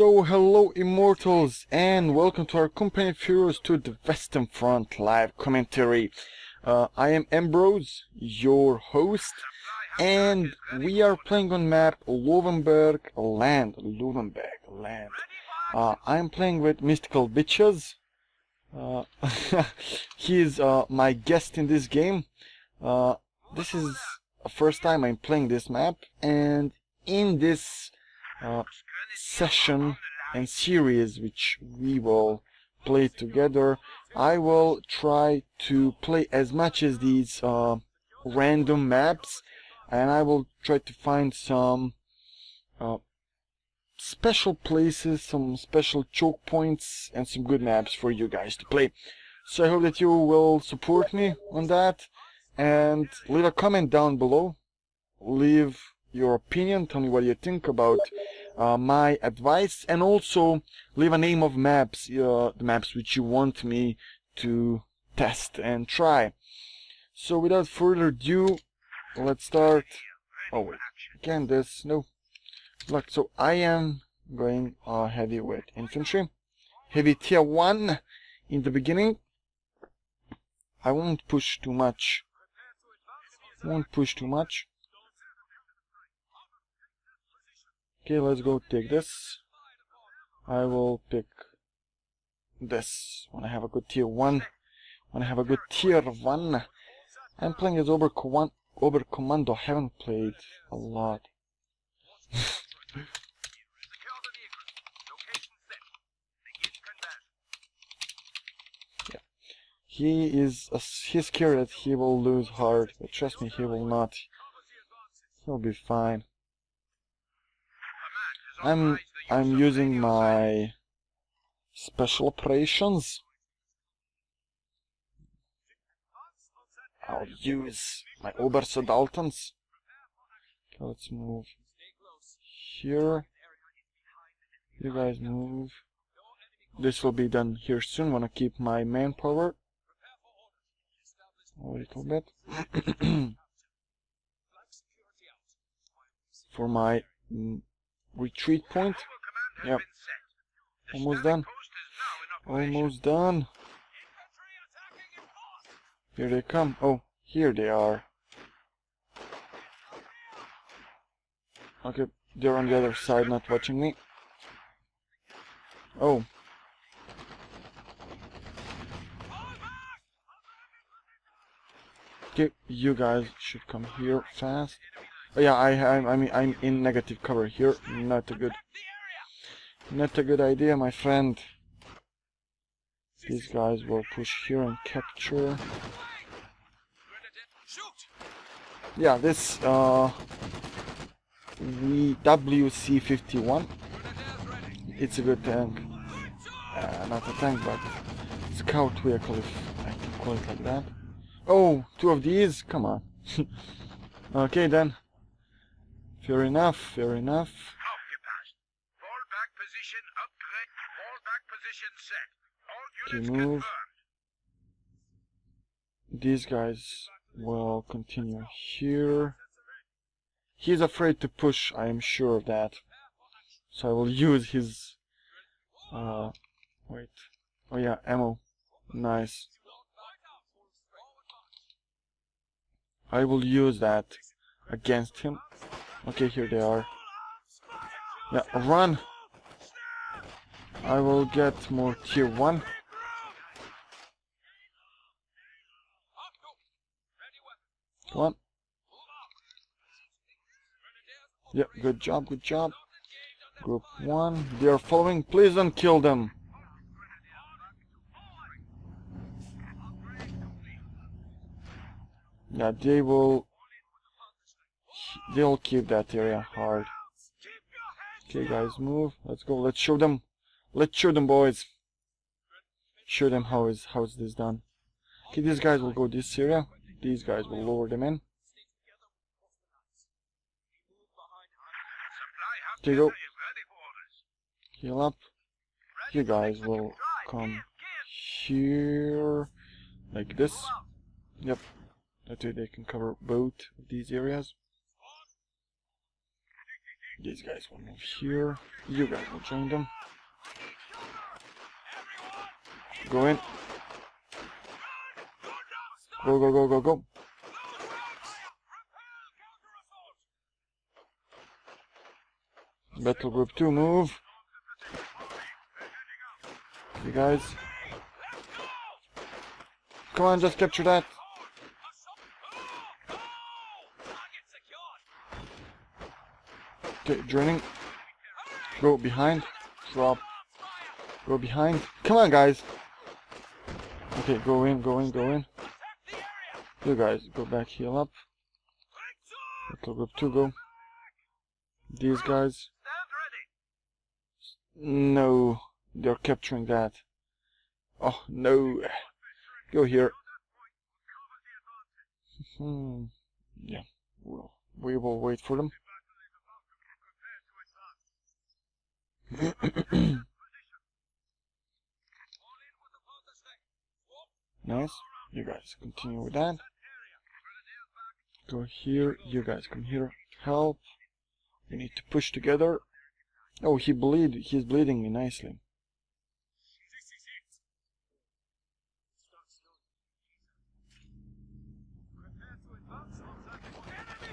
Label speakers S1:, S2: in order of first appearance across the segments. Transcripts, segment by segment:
S1: So hello immortals and welcome to our Company Heroes 2 the Western Front live commentary. Uh, I am Ambrose, your host, and we are playing on map Lovenberg Land. Lovenberg Land. Uh, I'm playing with Mystical Bitches. Uh, he is uh, my guest in this game. Uh, this is the first time I'm playing this map, and in this uh, session and series which we will play together. I will try to play as much as these uh, random maps and I will try to find some uh, special places some special choke points and some good maps for you guys to play. So I hope that you will support me on that and leave a comment down below. Leave your opinion tell me what you think about uh, my advice and also leave a name of maps, uh, the maps which you want me to test and try. So without further ado, let's start. Oh wait, again this, no. Look, so I am going uh, heavy with infantry. Heavy tier 1 in the beginning. I won't push too much. Won't push too much. Okay, let's go take this. I will pick this when I have a good tier 1. When I have a good tier 1. I'm playing as Oberkommando. Oberkommando. I haven't played a lot. yeah. He is uh, he's scared that he will lose hard, but trust me, he will not. He'll be fine. I'm I'm using my special operations. I'll use my Obersoldatens. Okay, let's move here. You guys move. This will be done here soon. Wanna keep my manpower a little bit for my mm, retreat point. Yep. Almost done. Almost done. Here they come. Oh, here they are. Okay, they're on the other side, not watching me. Oh. Okay, you guys should come here fast. Oh yeah, I, I, mean, I'm in negative cover here. Not a good, not a good idea, my friend. These guys will push here and capture. Yeah, this uh, we WC51. It's a good tank. Uh, not a tank, but scout vehicle, if I can call it like that. Oh, two of these? Come on. okay then. Fair enough, fair enough. Okay, move. These guys will continue here. He's afraid to push, I am sure of that. So I will use his... Uh, wait. Oh yeah, ammo. Nice. I will use that against him. Okay, here they are. Yeah, run! I will get more tier 1. Come on. Yeah, good job, good job. Group 1. They are following. Please don't kill them. Yeah, they will they'll keep that area hard. Okay guys, move. Let's go. Let's show them. Let's show them boys. Show them how is how is this done. Okay, these guys will go this area. These guys will lower them in. Okay, go. Heal up. You guys will come here like this. Yep. That way they can cover both of these areas. These guys will move here. You guys will join them. Go in. Go, go, go, go, go. Battle Group 2, move. You guys. Come on, just capture that. Okay, joining. Go behind. Drop. Go behind. Come on, guys. Okay, go in, go in, go in. You guys, go back, heal up. Battle Group 2, go. These guys. No, they're capturing that. Oh, no. Go here. Hmm. Yeah, well, we will wait for them. nice. You guys continue with that. Go here. You guys come here. Help. We need to push together. Oh, he bleed. He's bleeding me nicely.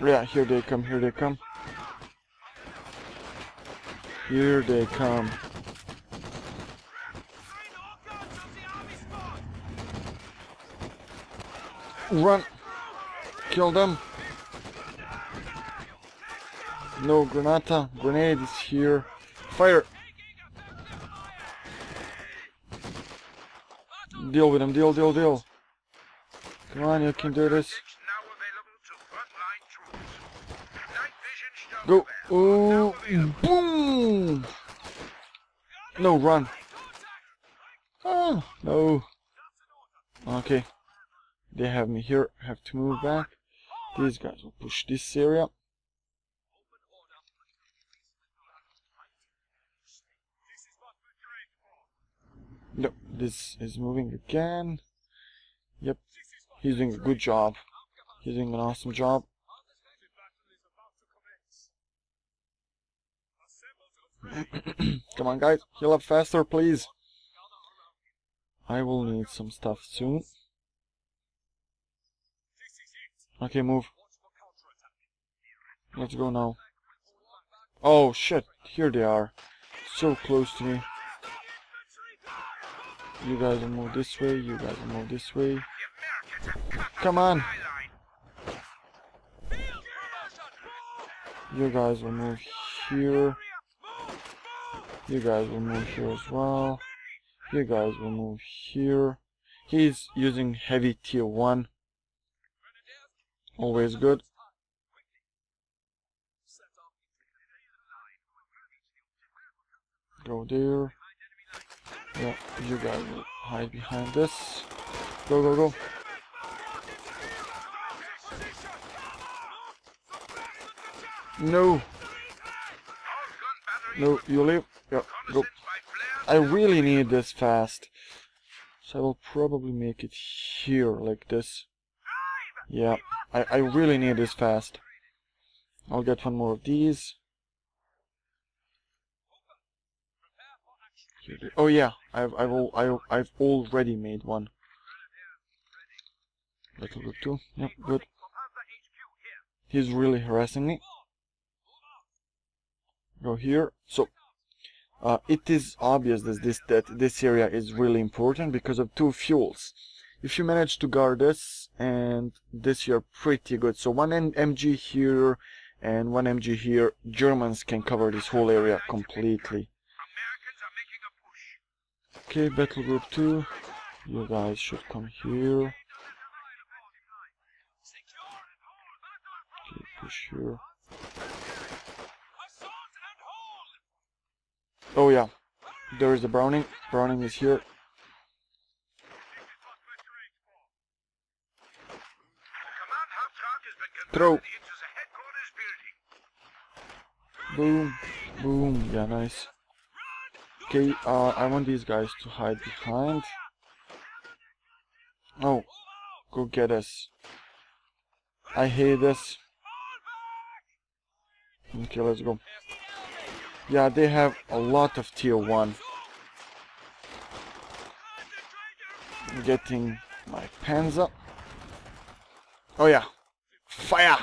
S1: Yeah, here they come. Here they come. Here they come. Run! Kill them! No granata. Grenade is here. Fire! Deal with them. Deal, deal, deal. Come on, you can do this. Go. Oh, boom! No, run. Oh, no. Okay. They have me here. Have to move back. These guys will push this area. No, this is moving again. Yep. He's doing a good job. He's doing an awesome job. Come on, guys. Heal up faster, please. I will need some stuff soon. Okay, move. Let's go now. Oh, shit. Here they are. So close to me. You guys will move this way. You guys will move this way. Come on. You guys will move here. You guys will move here as well. You guys will move here. He's using heavy tier 1. Always good. Go there. Yeah, you guys will hide behind this. Go, go, go. No. No, you leave. Yeah, go. I really need this fast. So I will probably make it here, like this. Yeah, I, I really need this fast. I'll get one more of these. Oh yeah, I've I've all, I, I've already made one. Bit too. Yep, good. He's really harassing me. Go here. So uh, it is obvious that this that this area is really important because of two fuels. If you manage to guard this and this, you're pretty good. So one MG here and one MG here, Germans can cover this whole area completely. Okay, battle group 2, you guys should come here. Okay, push here. Oh yeah, there is the Browning. Browning is here. Throw. Boom, boom, yeah, nice. Okay, uh, I want these guys to hide behind. Oh, go get us. I hate this. Okay, let's go. Yeah, they have a lot of tier 1. Getting my Panzer. Oh yeah. Fire!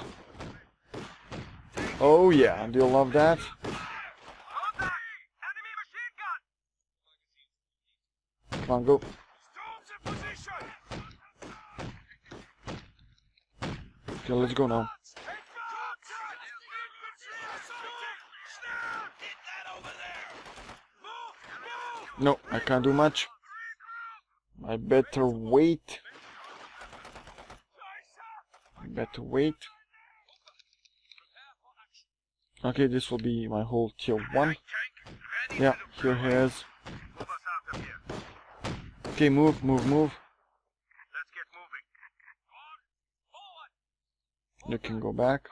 S1: Oh yeah, do you love that? Come on, go. Okay, let's go now. No, I can't do much. I better wait. I better wait. Okay, this will be my whole tier 1. Yeah, here he is. Okay, move, move, move. You can go back.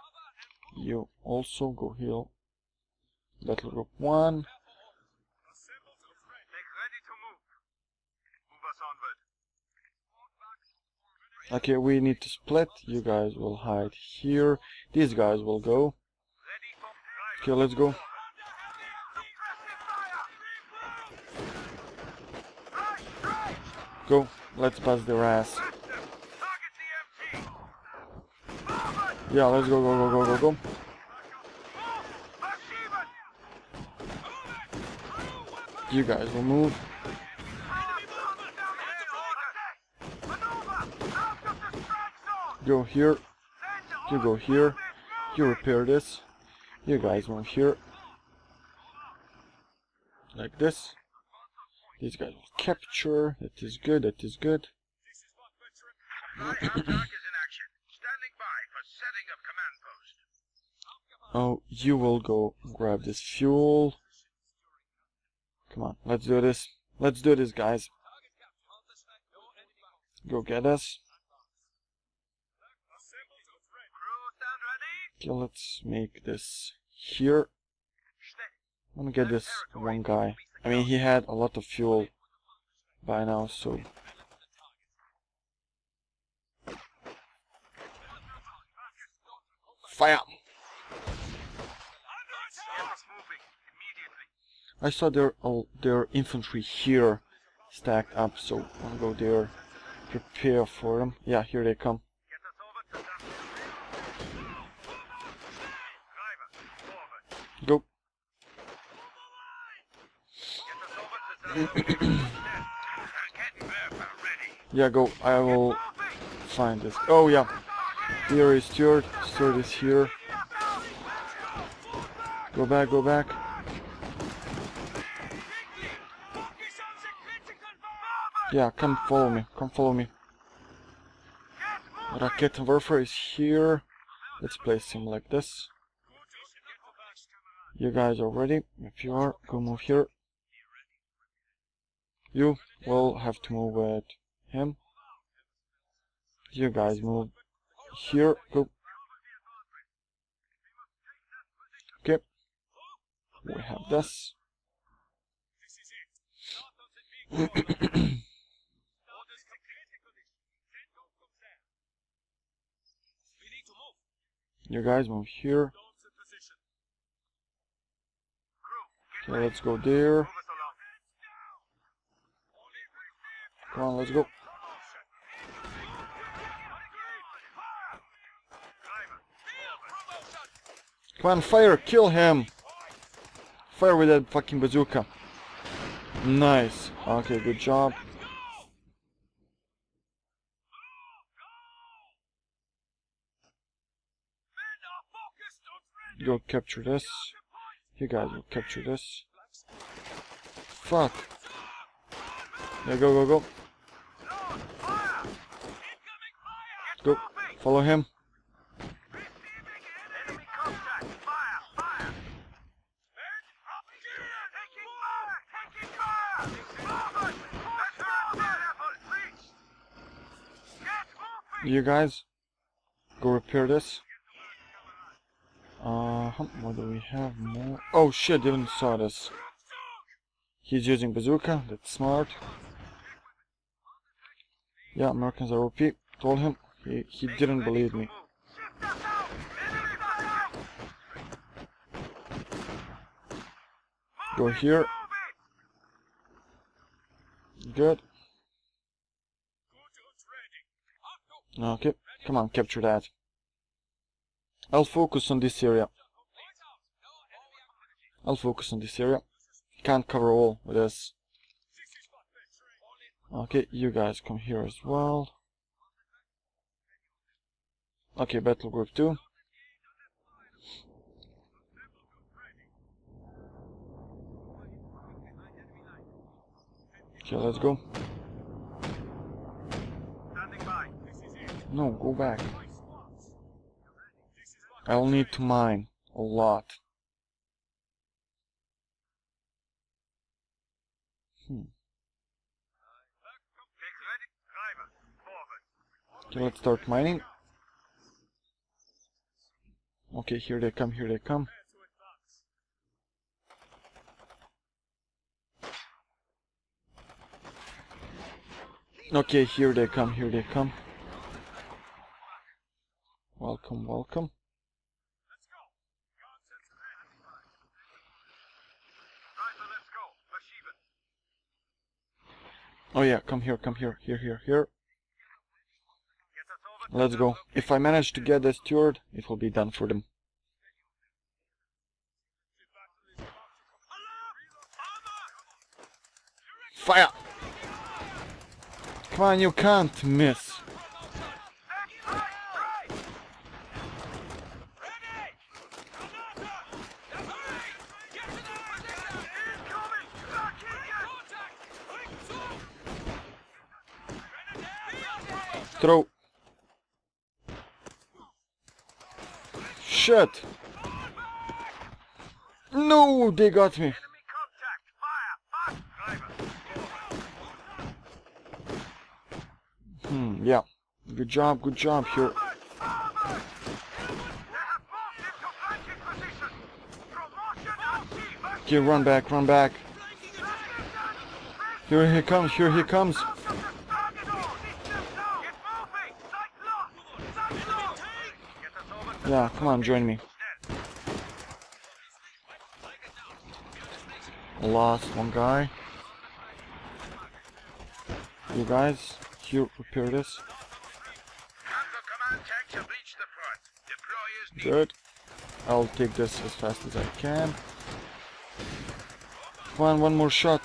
S1: You also go heal. Battle group 1. Okay, we need to split. You guys will hide here. These guys will go. Okay, let's go. Go. Let's bust their ass. Yeah, let's go, go, go, go, go, go. You guys will move. Go here. You go here. You repair this. You guys move here. Like this. These guys will capture. That is good, that is good. oh, you will go grab this fuel. Come on, let's do this. Let's do this, guys. Go get us. Okay, let's make this here. I'm gonna get this one guy. I mean, he had a lot of fuel by now, so... Fire! I saw their all their infantry here stacked up, so I'll go there, prepare for them. Yeah, here they come. Yeah, go. I will find this. Oh, yeah. Here is Stuart. Stuart is here. Go back, go back. Yeah, come follow me. Come follow me. Raketenwerfer is here. Let's place him like this. You guys are ready? If you are, go move here. You will have to move with him. You guys move here. Go. Okay. We have this. you guys move here. Okay, let's go there. Come on, let's go. Come on, fire! Kill him! Fire with that fucking bazooka. Nice. Okay, good job. Go capture this. You guys will capture this. Fuck. Yeah, go, go, go. Go. Follow him. You guys, go repair this. Uh, what do we have more? Oh shit, even saw this. He's using bazooka, that's smart. Yeah, Americans are OP. Told him. He, he didn't believe me. go here. Good. Okay, come on, capture that. I'll focus on this area. I'll focus on this area. Can't cover all with this. Okay, you guys come here as well. Okay, battle group 2. Okay, let's go. No, go back. I'll need to mine a lot. Hmm. Okay, let's start mining. Okay, here they come, here they come. Okay, here they come, here they come. Welcome, welcome. Oh yeah, come here, come here, here, here, here. Let's go. If I manage to get the Stuart, it will be done for them. Fire! Come on, you can't miss. Throw. Shit. No, they got me. Hmm, yeah. Good job, good job here. Okay, run back, run back. Here he comes, here he comes. Yeah, come on, join me. Lost one guy. You guys, here, repair this. Good. I'll take this as fast as I can. Come on, one more shot.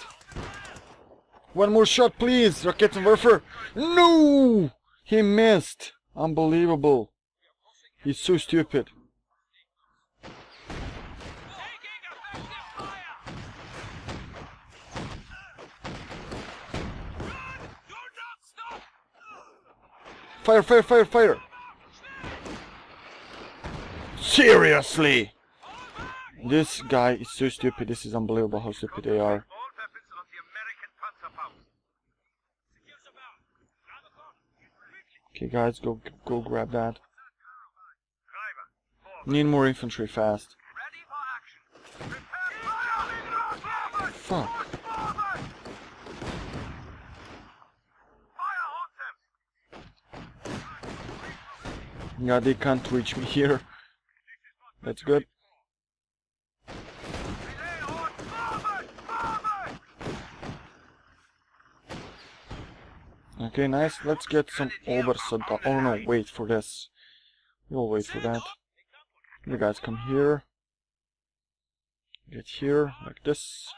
S1: One more shot, please, Raketenwerfer. No! He missed. Unbelievable. He's so stupid. Fire, fire, fire, fire! Seriously! This guy is so stupid, this is unbelievable how stupid they are. Okay guys, go go grab that. Need more infantry fast. Fuck. Yeah, they can't reach me here. That's good. Okay, nice. Let's get some Obersoldat. Oh no, wait for this. We'll wait for that. You guys come here. Get here, like this.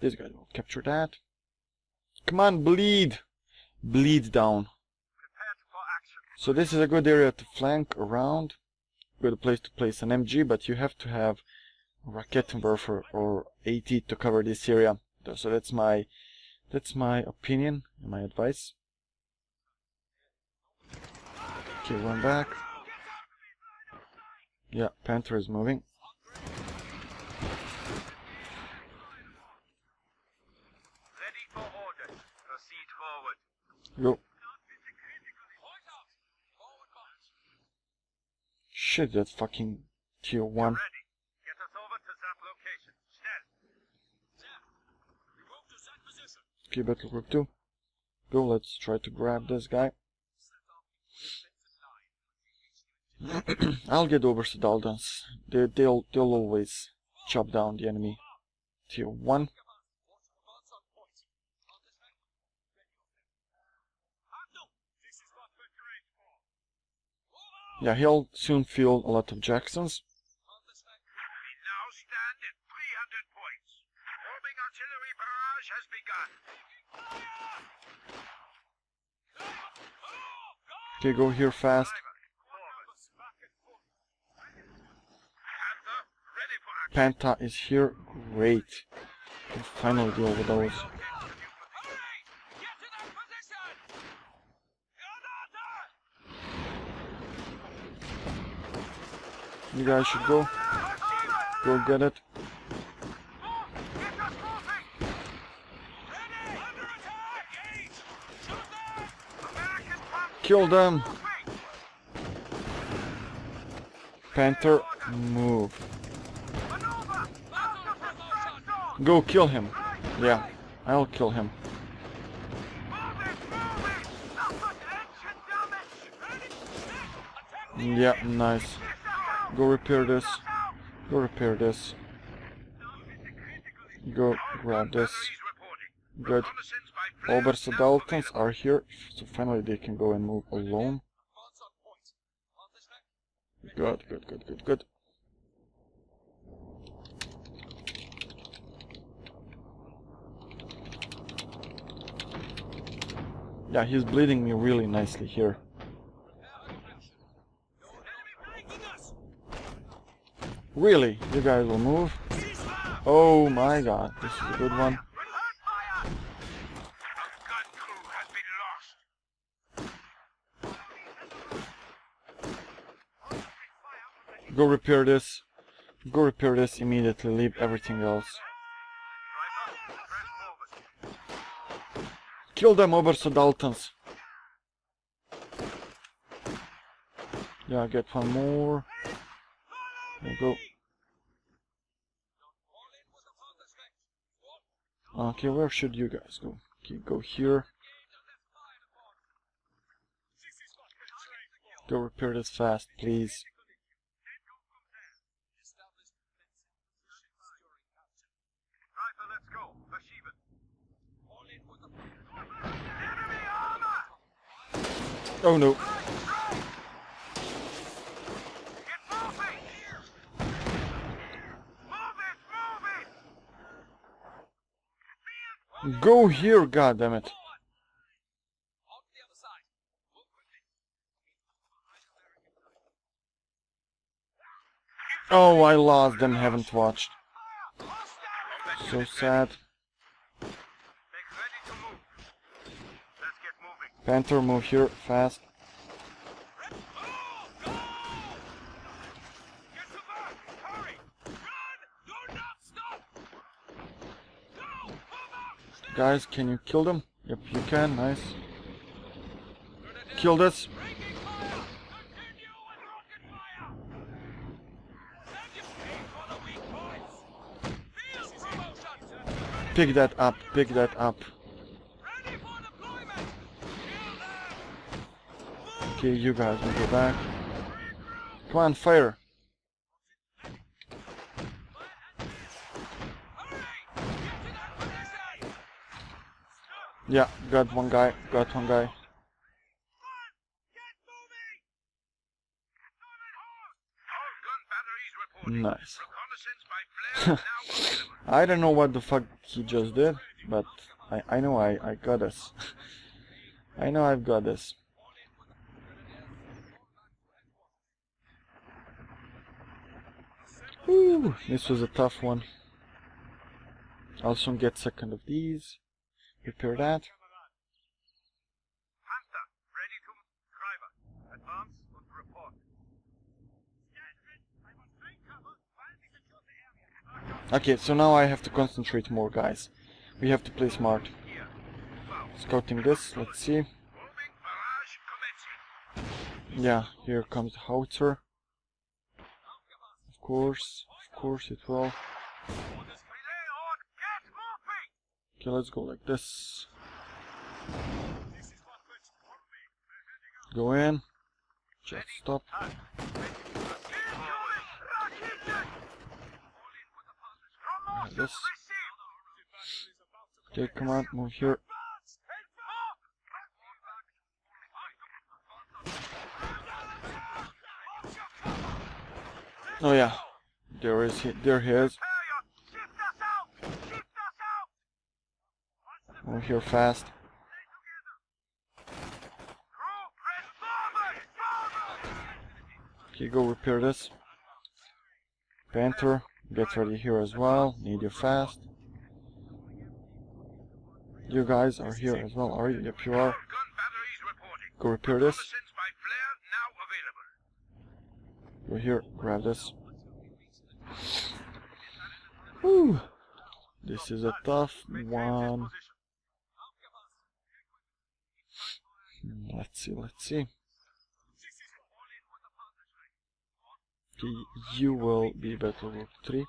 S1: This guy will capture that. Come on, bleed! Bleed down. So this is a good area to flank around. Good place to place an MG, but you have to have Raketenwerfer or AT to cover this area. So that's my that's my opinion and my advice. Okay, run back. Yeah, Panther is moving.
S2: Ready for orders. Proceed forward.
S1: Go. Shit, that fucking tier 1.
S2: Get us over to that location.
S1: Okay, battle group 2. Go, let's try to grab this guy. I'll get over to Daldans. They, they'll, they'll always chop down the enemy tier 1. Yeah, he'll soon field a lot of Jacksons.
S2: We now stand at 300 points. Forming artillery barrage has begun.
S1: Okay, go here fast.
S2: Panther,
S1: Panther is here. Great. Finally deal with those. You guys should go. Go get it. Kill them. Panther, move. Go kill him. Yeah, I'll kill him. Yeah, nice. Go repair this. Go repair this. Go grab this. Good. All Obersoldatens are here, so finally they can go and move alone. Good, good, good, good, good. Yeah, he's bleeding me really nicely here. Really? You guys will move? Oh my god, this is a good one. Go repair this. Go repair this immediately, leave everything else. Kill them, Obersoldatens! Yeah, get one more. There you go. Okay, where should you guys go? Okay, go here. Go repair this fast, please.
S2: Driver, let's go. Verschieben.
S1: Oh no.
S2: Moving! Move it, move it!
S1: Go here. Oh, I lost them, haven't watched. So sad.
S2: Make ready to move. Let's get moving.
S1: Panther, move here, fast. Guys, can you kill them? Yep, you can, nice. Kill this. Pick that up, pick that up.
S2: Ready for deployment! Kill them!
S1: Okay, you guys will go back. Come on, fire. Yeah, got one guy, got one guy. Nice. I don't know what the fuck he just did, but I, I know I, I got this. I know I've got this. Whew, this was a tough one. I'll soon get second of these. Repair that.
S2: Panther, ready to driver. Advance und report. I must take cover while we secure the area.
S1: Okay, so now I have to concentrate more, guys. We have to play smart. Scouting this, let's see.
S2: Moving barrage commencing.
S1: Yeah, here comes the howitzer. Course, of course it will. Okay, let's go like this. Go in. Just stop. Like this. Okay, come on, move here. Oh yeah, there is he. There he is. Move here fast. Okay, go repair this. Panther, get ready here as well. Need you fast. You guys are here as well, are you? Yep, you are. Go repair this. Go here, grab this. Whew. This is a tough one. Let's see, let's see. Okay, you will be battle group 3.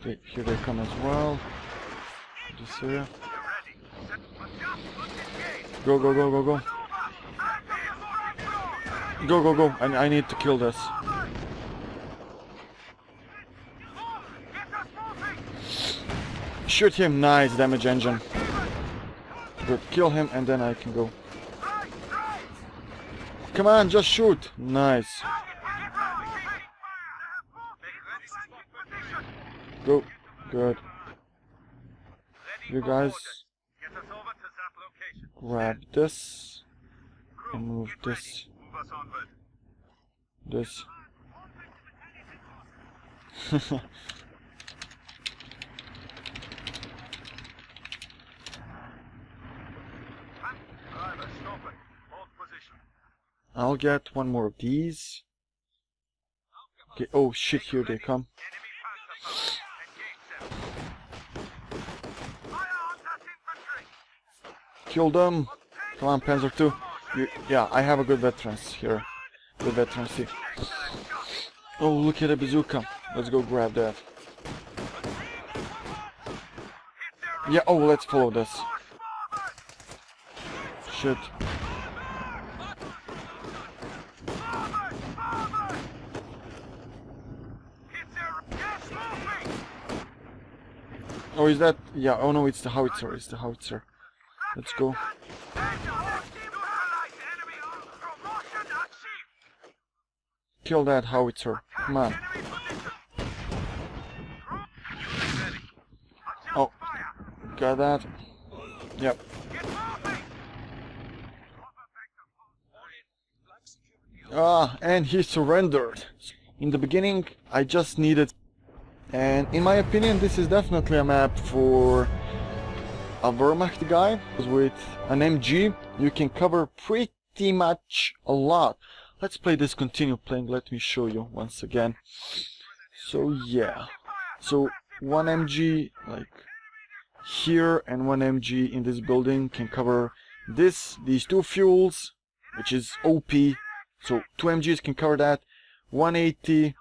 S1: Okay, here they come as well. This area. Go, go, go, go, go. Go, go, go. I, I need to kill this. Shoot him. Nice damage engine. Good. Kill him and then I can go. Come on, just shoot. Nice. Go. Good. You guys grab this and move this. This. I'll get one more of these. Okay, oh shit, here they come. Kill them! Come on, Panzer 2. You, yeah, I have a good veterans here. Good veterans here. Oh, look at a bazooka. Let's go grab that. Yeah, oh, let's follow this. Shit. Oh, is that? Yeah, oh no, it's the howitzer, it's the howitzer. Let's go. Kill that howitzer. Come on. Oh, got that. Yep. Ah, and he surrendered. In the beginning, I just needed... And in my opinion, this is definitely a map for a Wehrmacht guy. With an MG, you can cover pretty much a lot. Let's play this continue playing, let me show you once again. So yeah, so one MG like here and one MG in this building can cover this, these two fuels, which is OP. So two MGs can cover that, 180,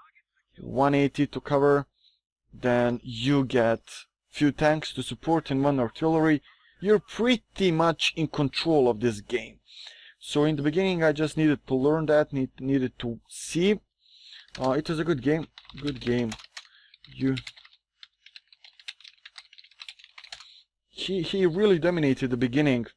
S1: 180 to cover. Then you get few tanks to support and one artillery. You're pretty much in control of this game. So in the beginning I just needed to learn that, need, needed to see. Uh, it was a good game, good game. You... He, he really dominated the beginning.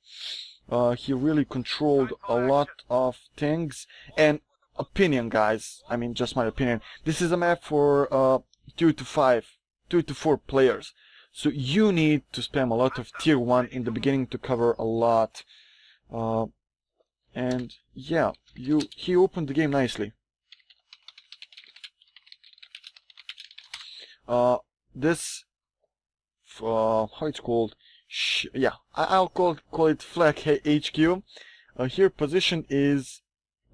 S1: Uh, he really controlled a lot of things. And opinion guys, I mean just my opinion. This is a map for uh, 2 to 5, 2 to 4 players. So you need to spam a lot of tier 1 in the beginning to cover a lot. Uh, and yeah, you he opened the game nicely. Uh, this, uh, how it's called? Sh yeah, I will call call it Flak HQ. Uh, here position is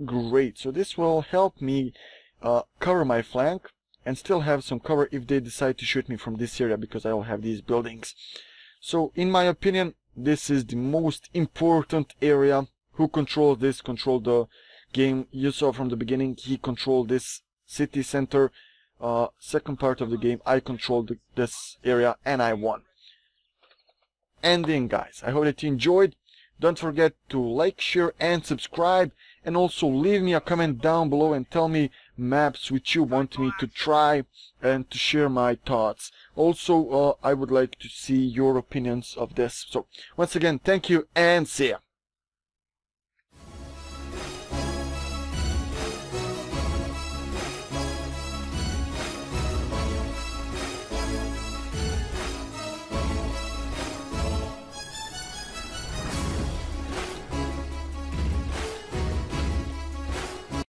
S1: great, so this will help me uh, cover my flank and still have some cover if they decide to shoot me from this area because I will have these buildings. So in my opinion, this is the most important area. Who controls this? Controlled the game. You saw from the beginning he controlled this city center. Uh, second part of the game I controlled this area and I won. Ending guys. I hope that you enjoyed. Don't forget to like share and subscribe. And also leave me a comment down below and tell me maps which you want me to try and to share my thoughts. Also, uh, I would like to see your opinions of this. So, once again, thank you and see ya.